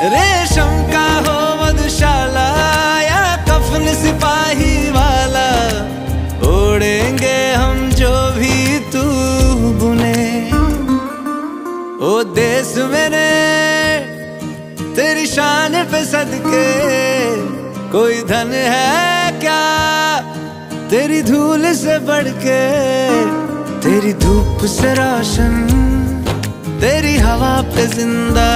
रेशम का हो मधुशाला या कफन सिपाही वाला। ओढ़ेंगे हम जो भी तू बुने। ओ देश मेरे, तेरी शान पे सदके। कोई धन है क्या तेरी धूल से बढ़ के तेरी धूप से रोशन, तेरी हवा पे ज़िंदा।